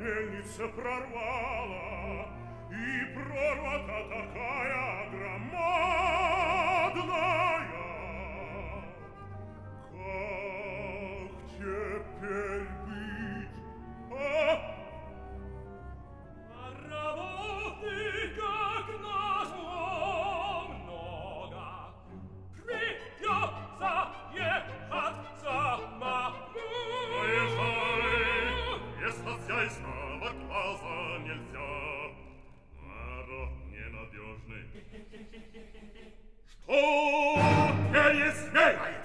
мельница прорвала и прорвала нельзя. Маро ненадежный. Что пересмей!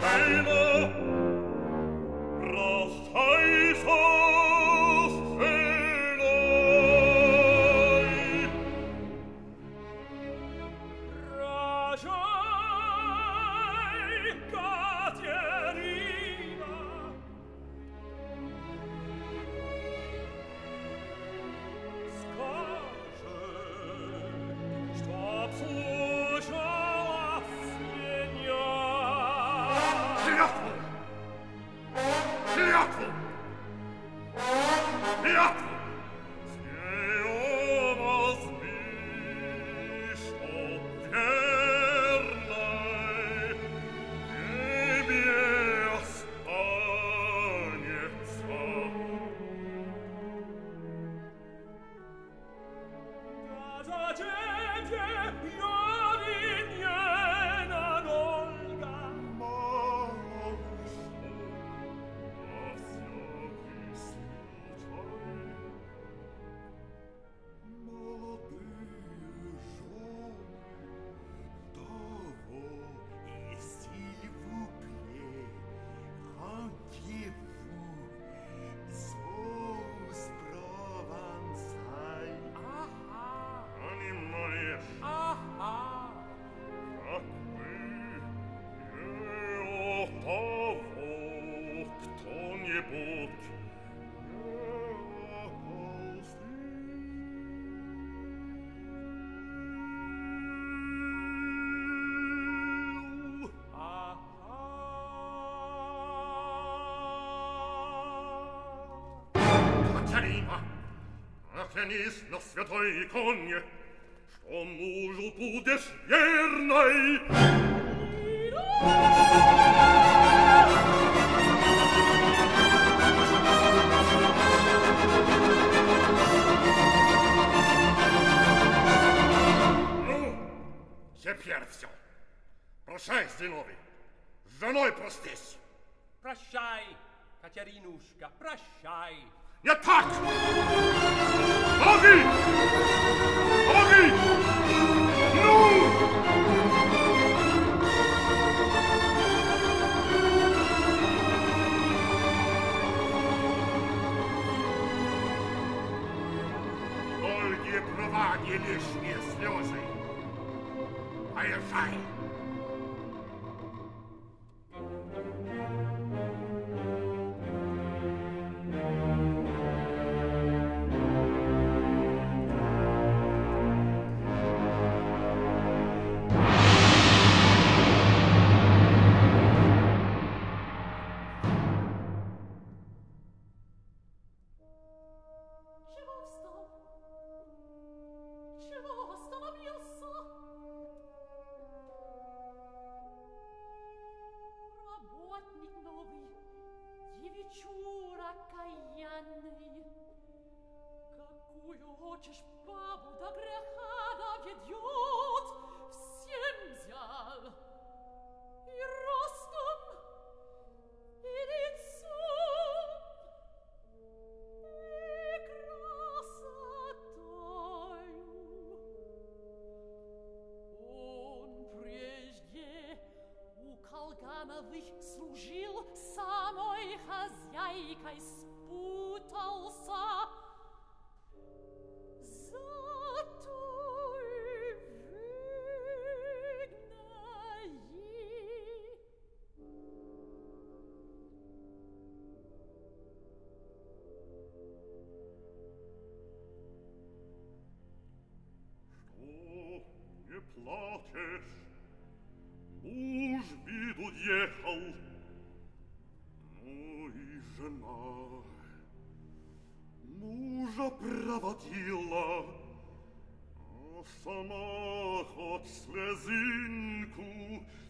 Taylor! legge Ахенис на святой иконе, Что мужу будешь верной. Женой простись! Прощай, Катеринушка, прощай! Не так! Помоги! Помоги! Ну! Ольги, проваги лишние слезы. Поезжай! хочешь бабу до греха доведет, всем взял. И ростом, и лицом, и красотою. Он прежде у Колгановых служил, самой хозяйкой спутался. и жена мужа проводила, а сама хоть слезинку пролила.